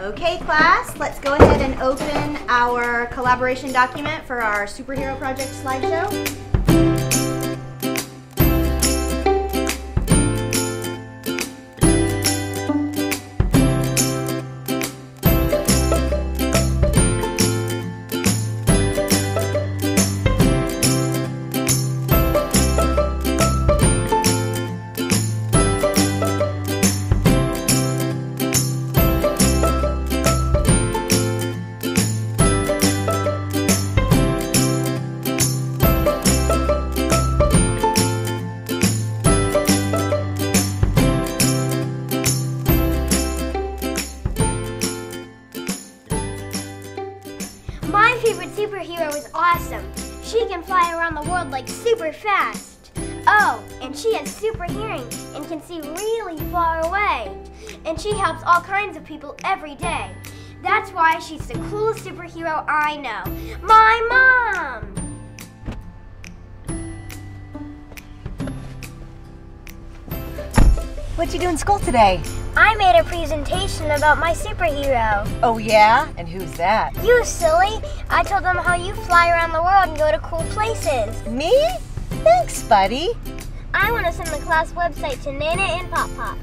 Okay, class, let's go ahead and open our collaboration document for our superhero project slideshow. My favorite superhero is awesome. She can fly around the world like super fast. Oh, and she has super hearing and can see really far away. And she helps all kinds of people every day. That's why she's the coolest superhero I know. My mom! What'd you do in school today? I made a presentation about my superhero. Oh, yeah? And who's that? You silly! I told them how you fly around the world and go to cool places. Me? Thanks, buddy. I want to send the class website to Nana and Pop Pop.